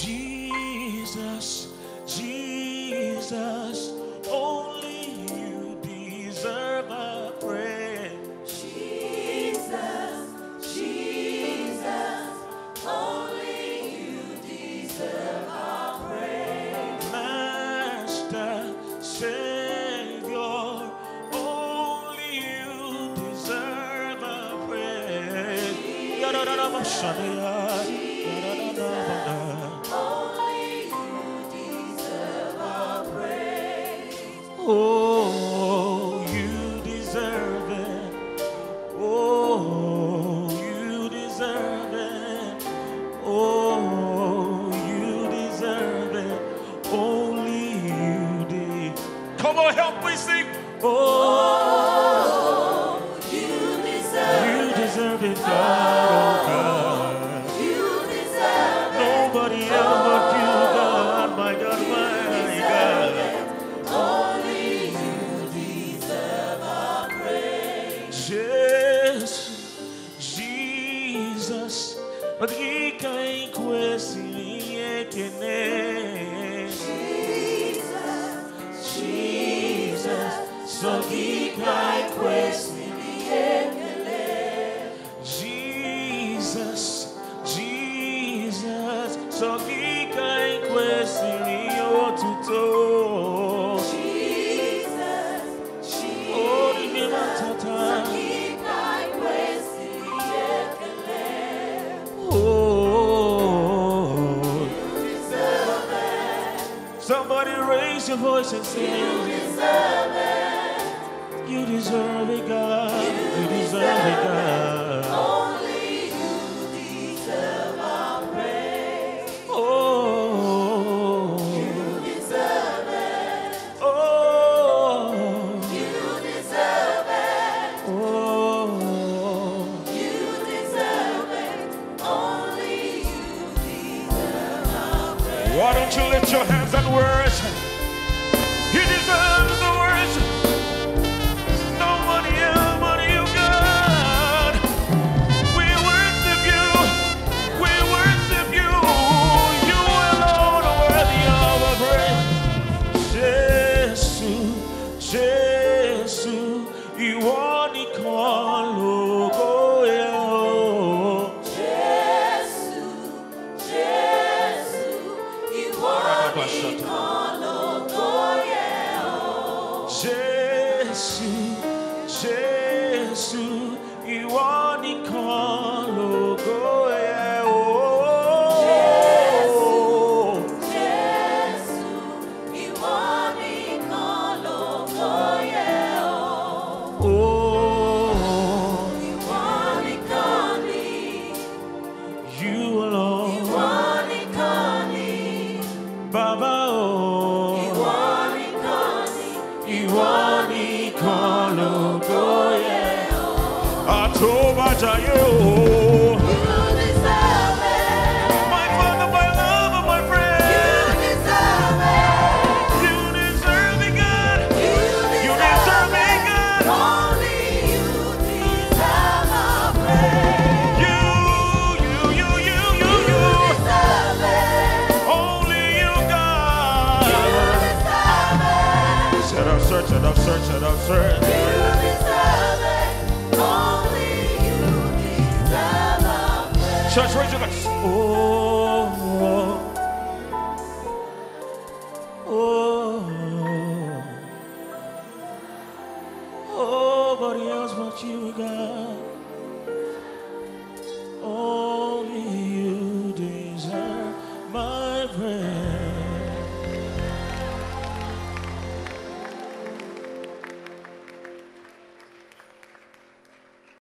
Jesus, Jesus, only you deserve a prayer. Jesus, Jesus, only you deserve a prayer. Master, Savior, only you deserve a prayer. Jesus, Oh, magika inkwesi ekene. Jesus, Jesus, so ricca magika inkwesi Jesus, Jesus, so inkwesi somebody raise your voice and sing. Deserve it. You deserve it, God. You deserve it, Why don't you lift your hands and worship? O. You deserve it. My father, my lover, my You deserve it. You deserve it, God. You You deserve it, God. Only you deserve our praise. You, you, you, you, you, You you. deserve it. Only you, You deserve it. Said I've searched and I've searched and I've searched. Church, raise your voice. Oh, oh, oh, nobody else but you, God. Only you deserve my praise.